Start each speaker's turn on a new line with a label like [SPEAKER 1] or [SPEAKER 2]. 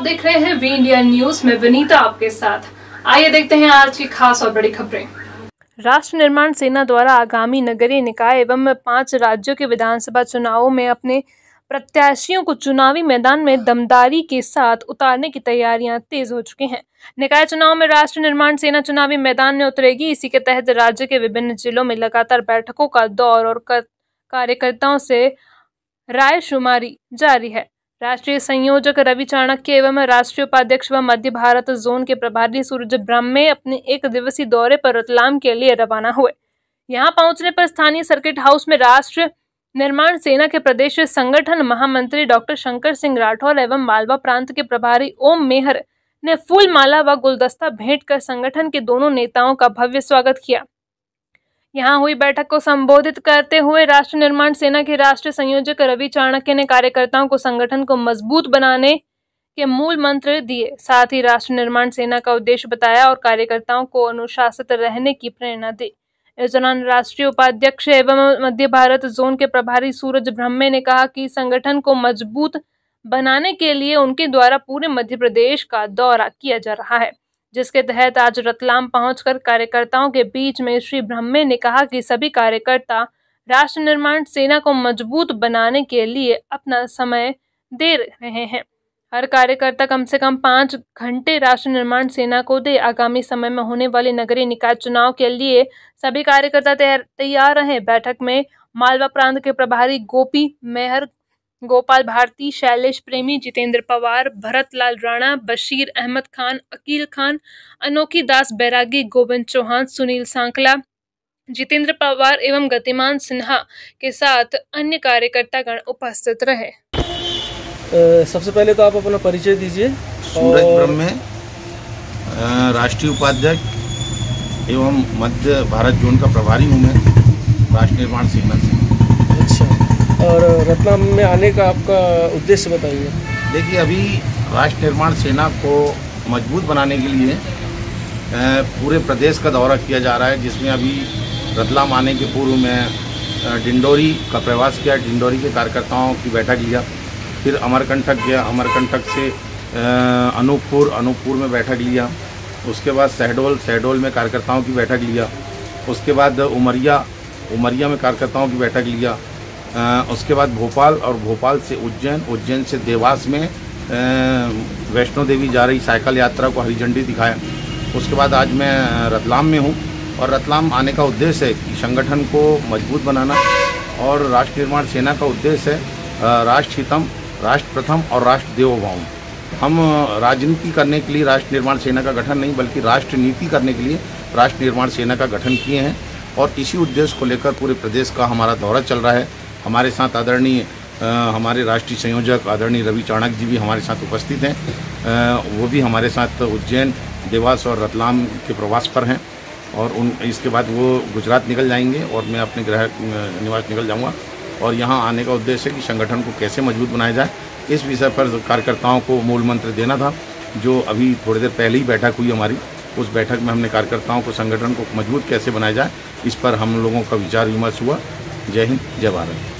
[SPEAKER 1] आप देख रहे हैं वी इंडिया न्यूज़, में विनीता आपके साथ। आइए देखते हैं आज की खास और बड़ी खबरें। राष्ट्र निर्माण सेना द्वारा आगामी नगरीय निकाय एवं पाँच राज्यों के विधानसभा चुनावों में अपने प्रत्याशियों को चुनावी मैदान में दमदारी के साथ उतारने की तैयारियाँ तेज हो चुकी हैं। निकाय चुनाव में राष्ट्र निर्माण सेना चुनावी मैदान में उतरेगी। इसी के तहत राज्य के विभिन्न जिलों में लगातार बैठकों का दौर और कार्यकर्ताओं से रायशुमारी जारी है। राष्ट्रीय संयोजक रवि चाणक्य एवं राष्ट्रीय उपाध्यक्ष व मध्य भारत जोन के प्रभारी सूरज ब्रह्मे अपने एक दिवसीय दौरे पर रतलाम के लिए रवाना हुए। यहाँ पहुँचने पर स्थानीय सर्किट हाउस में राष्ट्र निर्माण सेना के प्रदेश संगठन महामंत्री डॉक्टर शंकर सिंह राठौर एवं मालवा प्रांत के प्रभारी ओम मेहर ने फूल माला व गुलदस्ता भेंट कर संगठन के दोनों नेताओं का भव्य स्वागत किया। यहाँ हुई बैठक को संबोधित करते हुए राष्ट्र निर्माण सेना के राष्ट्रीय संयोजक रवि चाणक्य ने कार्यकर्ताओं को संगठन को मज़बूत बनाने के मूल मंत्र दिए। साथ ही राष्ट्र निर्माण सेना का उद्देश्य बताया और कार्यकर्ताओं को अनुशासित रहने की प्रेरणा दी। इस दौरान राष्ट्रीय उपाध्यक्ष एवं मध्य भारत जोन के प्रभारी सूरज ब्रह्मे ने कहा कि संगठन को मज़बूत बनाने के लिए उनके द्वारा पूरे मध्य प्रदेश का दौरा किया जा रहा है। जिसके तहत आज रतलाम पहुंचकर कार्यकर्ताओं के बीच में श्री ब्रह्मे ने कहा कि सभी कार्यकर्ता राष्ट्र निर्माण सेना को मज़बूत बनाने के लिए अपना समय दे रहे हैं। हर कार्यकर्ता कम से कम पाँच घंटे राष्ट्र निर्माण सेना को दे। आगामी समय में होने वाले नगरीय निकाय चुनाव के लिए सभी कार्यकर्ता तैयार रहे। बैठक में मालवा प्रांत के प्रभारी गोपी मेहर गोपाल भारती शैलेश प्रेमी जितेंद्र पवार भरत लाल राणा बशीर अहमद खान अकील खान अनोखी दास बैरागी गोविंद चौहान सुनील सांकला जितेंद्र पवार एवं गतिमान सिन्हा के साथ अन्य कार्यकर्तागण उपस्थित रहे।
[SPEAKER 2] सबसे पहले तो आप अपना परिचय दीजिए
[SPEAKER 3] सूरज ब्रह्मे राष्ट्रीय उपाध्यक्ष एवं मध्य भारत जोन का प्रभारी हूँ मैं राष्ट्र निर्माण सेना से।
[SPEAKER 2] और रतलाम में आने का आपका उद्देश्य बताइए।
[SPEAKER 3] देखिए, अभी राष्ट्र निर्माण सेना को मज़बूत बनाने के लिए पूरे प्रदेश का दौरा किया जा रहा है, जिसमें अभी रतलाम आने के पूर्व में डिंडोरी का प्रवास किया, डिंडोरी के कार्यकर्ताओं की बैठक लिया, फिर अमरकंटक गया, अमरकंटक से अनूपपुर अनूपपुर में बैठक लिया, उसके बाद शहडोल शहडोल में कार्यकर्ताओं की बैठक लिया, उसके बाद उमरिया उमरिया में कार्यकर्ताओं की बैठक लिया उसके बाद भोपाल और भोपाल से उज्जैन उज्जैन से देवास में वैष्णो देवी जा रही साइकिल यात्रा को हरी झंडी दिखाया। उसके बाद आज मैं रतलाम में हूँ और रतलाम आने का उद्देश्य है कि संगठन को मज़बूत बनाना और राष्ट्र निर्माण सेना का उद्देश्य है राष्ट्र हितम, राष्ट्र प्रथम और राष्ट्र देवोभाव हम राजनीति करने के लिए राष्ट्र निर्माण सेना का गठन नहीं, बल्कि राष्ट्र नीति करने के लिए राष्ट्र निर्माण सेना का गठन किए हैं और इसी उद्देश्य को लेकर पूरे प्रदेश का हमारा दौरा चल रहा है। हमारे साथ आदरणीय हमारे राष्ट्रीय संयोजक आदरणीय रवि चाणक जी भी हमारे साथ उपस्थित हैं। वो भी हमारे साथ उज्जैन, देवास और रतलाम के प्रवास पर हैं और उन, इसके बाद वो गुजरात निकल जाएँगे और मैं अपने गृह निवास निकल जाऊँगा। और यहाँ आने का उद्देश्य है कि संगठन को कैसे मज़बूत बनाया जाए। इस विषय पर कार्यकर्ताओं को मूल मंत्र देना था, जो अभी थोड़ी देर पहले ही बैठक हुई हमारी। उस बैठक में हमने कार्यकर्ताओं को संगठन को मज़बूत कैसे बनाया जाए, इस पर हम लोगों का विचार विमर्श हुआ। जय हिंद जय भारत।